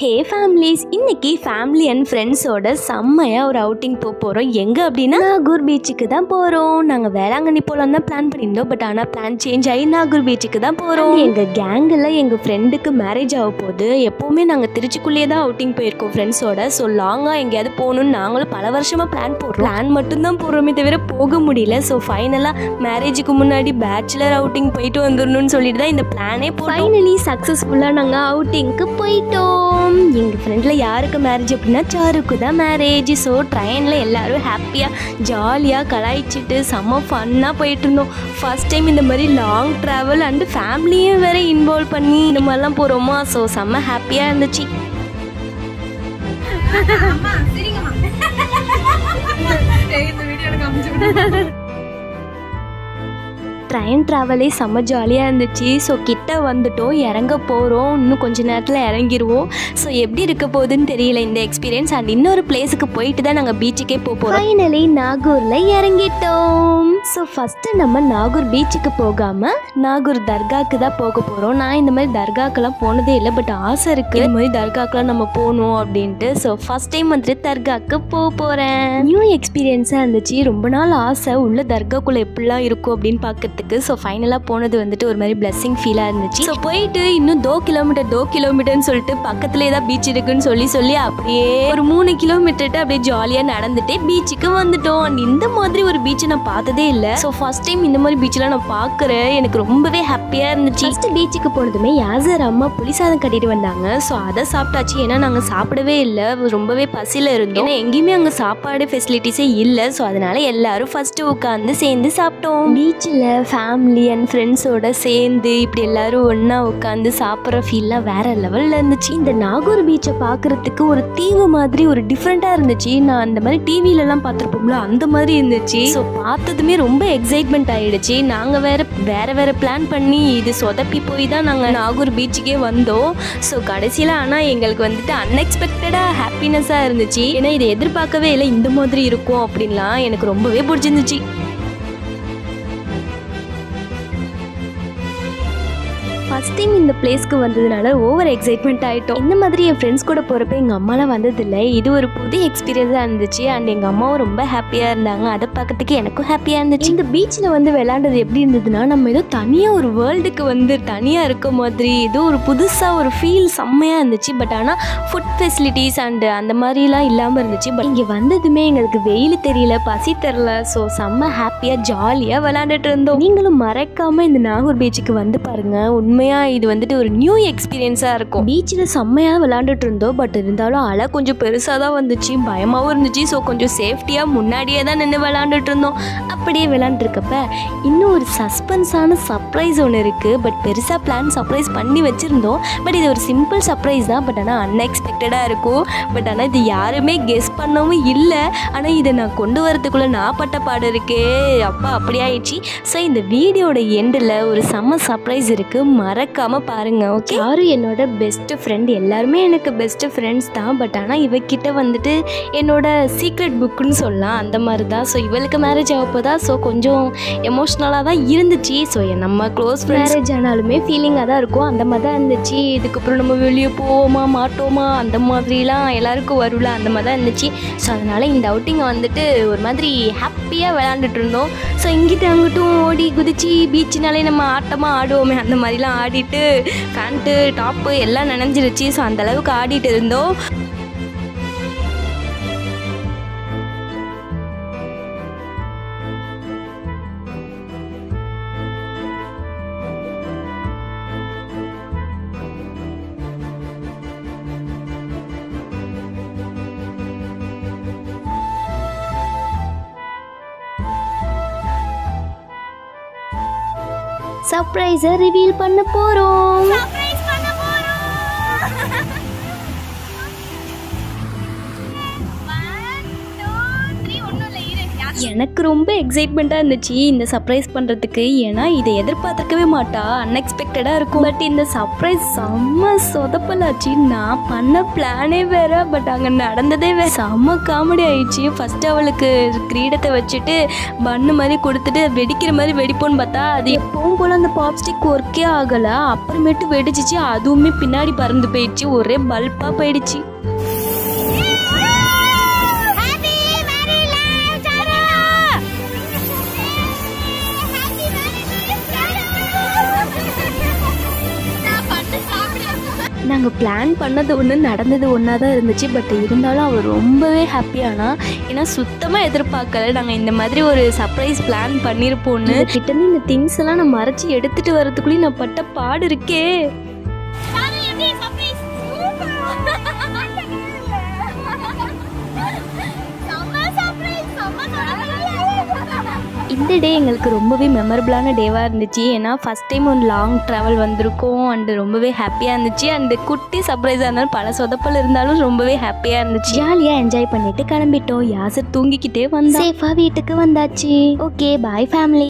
ஹே families இன்னைக்கு family and ஃப்ரெண்ட்ஸோட செம்மையாக ஒரு அவுட்டிங் போக போகிறோம் எங்கே அப்படின்னா நாகூர் பீச்சுக்கு தான் போகிறோம் நாங்கள் வேளாங்கண்ணி போகலாம் தான் பிளான் பண்ணியிருந்தோம். பட் ஆனால் பிளான் சேஞ்ச் ஆகி நாகூர் பீச்சுக்கு தான் போகிறோம் எங்கள் கேங்கில் எங்கள் ஃப்ரெண்டுக்கு மேரேஜ் ஆக போகுது. எப்போவுமே நாங்கள் திருச்சிக்குள்ளேயே தான் அவுட்டிங் போயிருக்கோம் ஃப்ரெண்ட்ஸோட ஸோ லாங்காக எங்கேயாவது போகணும்னு நாங்களும் பல வருஷமாக பிளான் போடுறோம். பிளான் மட்டும்தான் போடுறோமே தவிர போக முடியல. ஸோ ஃபைனலாக மேரேஜுக்கு முன்னாடி பேச்சுலர் அவுட்டிங் போயிட்டு வந்துடணும்னு சொல்லிட்டு தான் இந்த பிளானே ஃபைனலி சக்ஸஸ்ஃபுல்லாக நாங்கள் அவுட்டிங்க்கு போயிட்டோம். எங்கள் ஃப்ரெண்டில் யாருக்கு மேரேஜ் அப்படின்னா சாருக்கு தான் மேரேஜ் ஸோ ட்ரெயினில் எல்லாரும் ஹாப்பியாக ஜாலியாக கலாய்ச்சிட்டு செம்ம ஃபன்னாக போயிட்டு இருந்தோம். ஃபர்ஸ்ட் டைம் இந்த மாதிரி லாங் ட்ராவல் அண்டு ஃபேமிலியும் வேறு இன்வால்வ் பண்ணி இந்த மாதிரிலாம் போகிறோமா ஸோ செம்ம ஹாப்பியாக இருந்துச்சு. ட்ரெயின் ட்ராவலே செம்ம ஜாலியாக இருந்துச்சு. ஸோ கிட்ட வந்துட்டோம். இறங்க போகிறோம் இன்னும் கொஞ்ச நேரத்தில் இறங்கிடுவோம் ஸோ எப்படி இருக்க போகுதுன்னு தெரியல. இந்த எக்ஸ்பீரியன்ஸ் அண்ட் இன்னொரு பிளேஸுக்கு போயிட்டு தான் நாங்கள் பீச்சுக்கே போக போகிறோம் ஃபைனலி நாகூரில் இறங்கிட்டோம். ஸோ ஃபஸ்ட்டு நம்ம நாகூர் பீச்சுக்கு போகாமல் நாகூர் தர்காக்கு தான் போக போகிறோம் நான் இந்த மாதிரி தர்காக்கெல்லாம் போனதே இல்லை. பட் ஆசை இருக்குது இந்த மாதிரி தர்காக்கெல்லாம் நம்ம போகணும் அப்படின்ட்டு. ஸோ ஃபஸ்ட் டைம் வந்துட்டு தர்காக்கு போக போகிறேன் நியூ எக்ஸ்பீரியன்ஸாக இருந்துச்சு. ரொம்ப நாள் ஆசை. உள்ள தர்காக்குள்ளே எப்படிலாம் இருக்கும் அப்படின்னு பார்க்கறதுக்கு ஸோ ஃபைனலாக போனது வந்துட்டு ஒரு மாதிரி பிளஸ்ஸிங் ஃபீலாக இருந்துச்சு. ஸோ போயிட்டு இன்னும் தோ கிலோமீட்டர் தோ கிலோமீட்டர்னு சொல்லிட்டு பக்கத்தில் ஏதாவது பீச் இருக்குன்னு சொல்லி சொல்லி அப்படியே ஒரு மூணு கிலோமீட்டர்ட்டு அப்படியே ஜாலியாக நடந்துட்டு பீச்சுக்கு வந்துட்டோம். அண்ட் இந்த மாதிரி ஒரு பீச்சை நான் பார்த்ததே இல்லை. ஸோ ஃபர்ஸ்ட் டைம் இந்த மாதிரி பீச்செலாம் நான் பார்க்குறேன். எனக்கு ரொம்பவே ஹாப்பியாக இருந்துச்சு. ஃபஸ்ட்டு பீச்சுக்கு போனதுமே யாசர் அம்மா புளி சாதம் கட்டிட்டு வந்தாங்க. ஸோ அதை சாப்பிட்டாச்சு. ஏன்னா நாங்கள் சாப்பிடவே இல்லை. ரொம்பவே பசியில் இருந்தோம். ஏன்னா எங்கேயுமே அங்கே சாப்பாடு ஃபெசிலிட்டிஸே இல்லை. ஸோ அதனால எல்லாரும் ஃபஸ்ட்டு உட்காந்து சேர்ந்து சாப்பிட்டோம். பீச்சில் ஃபேமிலி அண்ட் ஃப்ரெண்ட்ஸோட சேர்ந்து இப்படி எல்லாரும் ஒன்றா உட்காந்து சாப்பிட்ற ஃபீல்லாம் வேறு லெவலில் இருந்துச்சு. இந்த நாகூர் பீச்சை பார்க்குறதுக்கு ஒரு தீவு மாதிரி ஒரு டிஃப்ரெண்ட்டாக இருந்துச்சு. நான் அந்த மாதிரி டிவிலலாம் பார்த்துருப்போம்ல அந்த மாதிரி இருந்துச்சு. ஸோ பார்த்ததுமே ரொம்ப எக்ஸைட்மெண்ட் ஆகிடுச்சு நாங்கள் வேறு வேறு வேறு பிளான் பண்ணி இது சொதப்பி போய் தான் நாங்கள் நாகூர் பீச்சுக்கே வந்தோம். ஸோ கடைசியில் ஆனால் எங்களுக்கு வந்துட்டு அன்எக்ஸ்பெக்டடாக ஹாப்பினஸ்ஸாக இருந்துச்சு. ஏன்னா இதை எதிர்பார்க்கவே இல்லை இந்த மாதிரி இருக்கும் அப்படின்லாம் எனக்கு ரொம்பவே பிடிச்சிருந்துச்சு. ஃபஸ்ட் டைம் இந்த பிளேஸ்க்கு வந்ததுனால ஓவர் எக்ஸைட்மெண்ட் ஆகிட்டோம் இந்த மாதிரி என் ஃப்ரெண்ட்ஸ் கூட போகிறப்ப எங்கள் அம்மாலாம் வந்ததில்லை. இது ஒரு புது எக்ஸ்பீரியன்ஸாக இருந்துச்சு. அண்ட் எங்கள் அம்மாவும் ரொம்ப ஹாப்பியாக இருந்தாங்க. அதை பார்க்கறதுக்கு எனக்கும் ஹாப்பியாக இருந்துச்சு. இந்த பீச்சில் வந்து விளாண்டது எப்படி இருந்ததுன்னா நம்ம ஏதோ தனியாக ஒரு வேர்ல்டுக்கு வந்து தனியாக இருக்க மாதிரி ஏதோ ஒரு புதுசாக ஒரு ஃபீல் செம்மையாக இருந்துச்சு. பட் ஆனால் ஃபுட் ஃபெசிலிட்டிஸ் அண்டு அந்த மாதிரிலாம் இல்லாமல் இருந்துச்சு. பட் இங்கே வந்ததுமே எங்களுக்கு வெயில் தெரியல பசி தெரில ஸோ செம்ம ஹாப்பியாக ஜாலியாக விளாண்டுட்டு இருந்தோம். நீங்களும் மறக்காமல் இந்த நாகூர் பீச்சுக்கு வந்து பாருங்கள் உண்மையாக இது வந்துட்டு ஒரு நியூ எக்ஸ்பீரியன்ஸாக இருக்கும். பீச்சில் செம்மையாக விளாண்டுட்டு இருந்தோம் பட் இருந்தாலும் அலை கொஞ்சம் பெருசாக தான் வந்துச்சு. பயமாகவும் இருந்துச்சு. ஸோ கொஞ்சம் சேஃப்டியாக முன்னாடியே தான் நின்று விளாண்டுட்டு இருந்தோம் அப்படியே விளாண்டுருக்கப்ப இன்னும் ஒரு சஸ்பென்ஸான சர்ப்ரைஸ் ஒன்று இருக்குது பட் பெருசாக பிளான் சர்ப்ரைஸ் பண்ணி வச்சுருந்தோம். பட் இது ஒரு சிம்பிள் சர்ப்ரைஸ் தான். பட் ஆனால் அன்எக்ஸ்பெக்டடாக இருக்கும். பட் ஆனால் இது யாருமே கெஸ் பண்ணவும் இல்லை. ஆனால் இதை நான் கொண்டு வரதுக்குள்ளே நான் பட்ட பாடு இருக்கே. அப்பா அப்படி ஆயிடுச்சு. ஸோ இந்த வீடியோட எண்டில் ஒரு செம்ம சர்ப்ரைஸ் இருக்குது மறக்காமல் பாருங்கள் ஓகே யாரும் என்னோட பெஸ்ட் ஃப்ரெண்ட் எல்லாருமே எனக்கு பெஸ்ட் ஃப்ரெண்ட்ஸ் தான். பட் ஆனால் இவகிட்ட வந்துட்டு என்னோட சீக்ரெட் புக்குன்னு சொல்லலாம். அந்த மாதிரி தான் ஸோ இவளுக்கு மேரேஜ் ஆக போதா ஸோ கொஞ்சம் எமோஷ்னலாக தான் இருந்துச்சு. ஸோ நம்ம க்ளோஸ் மேரேஜ் ஆனாலுமே ஃபீலிங்காக தான் இருக்கும். அந்த மாதிரி தான் இருந்துச்சு. இதுக்கப்புறம் நம்ம வெளியே போவோமா மாட்டோமா? அந்த மாதிரிலாம் எல்லாருக்கும் வரும்ல அந்த மாதிரி தான் இருந்துச்சு. ஸோ அதனால் இந்த அவுட்டிங்கை வந்துட்டு ஒரு மாதிரி ஜாலியாக விளாண்டுட்டு இருந்தோம். ஸோ இங்கிட்டு அங்கிட்டும் ஓடி குதிச்சு பீச்சுனாலே நம்ம ஆட்டமாக ஆடுவோமே. அந்த மாதிரிலாம் ஆடிட்டு பேண்ட்டு டாப்பு எல்லாம் நனைஞ்சிருச்சு. ஸோ அந்த அளவுக்கு ஆடிட்டு இருந்தோம். சர்ப்ரைஸை ரிவீல் பண்ண போகிறோம் எனக்கு ரொம்ப எக்ஸைட்மெண்ட்டாக இருந்துச்சு. இந்த சர்ப்ரைஸ் பண்ணுறதுக்கு ஏன்னா இதை எதிர்பார்த்துருக்கவே மாட்டா. அன்எக்ஸ்பெக்டடாக இருக்கும். பட் இந்த சர்ப்ரைஸ் செம்ம சொதப்பலாச்சு. நான் பண்ண பிளானே வேற பட் அங்கே நடந்ததே வேற. செம்ம காமெடி ஆயிடுச்சு. ஃபர்ஸ்ட் அவளுக்கு கிரீடத்தை வச்சுட்டு பண்ணு மாதிரி கொடுத்துட்டு வெடிக்கிற மாதிரி வெடிப்போன்னு பார்த்தா அது எப்பவும் போல் அந்த பாப்ஸ்டிக் ஒர்க்கே ஆகலை. அப்புறமேட்டு வெடிச்சிச்சு. அதுவுமே பின்னாடி பறந்து போயிடுச்சு. ஒரே பல்பாக போயிடுச்சு. நாங்கள் பிளான் பண்ணது ஒன்று நடந்தது ஒன்றா தான் இருந்துச்சு. பட் இருந்தாலும் அவள் ரொம்பவே ஹாப்பியானா ஏன்னா சுத்தமாக எதிர்பார்க்கல. நாங்கள் இந்த மாதிரி ஒரு சர்ப்ரைஸ் பிளான் பண்ணியிருப்போன்னு கிட்டேருந்து இந்த திங்ஸ் எல்லாம் நான் மறைச்சி எடுத்துட்டு வரதுக்குள்ளேயும் நான் பட்ட பாடு இருக்கே. இந்த டே எங்களுக்கு ரொம்பவே மெமரபிளான டேவாக இருந்துச்சு. ஏன்னா ஃபஸ்ட் டைம் ஒரு லாங் ட்ராவல் வந்திருக்கோம். அண்டு ரொம்பவே ஹாப்பியாக இருந்துச்சு. அண்டு குட்டி சர்ப்ரைஸாக இருந்தாலும் பல சொதப்பல் இருந்தாலும் ரொம்பவே ஹாப்பியாக இருந்துச்சு. ஜாலியாக என்ஜாய் பண்ணிட்டு கிளம்பிட்டோம். யாசர் தூங்கிக்கிட்டே வந்தா சேஃபாக வீட்டுக்கு வந்தாச்சு. Okay bye family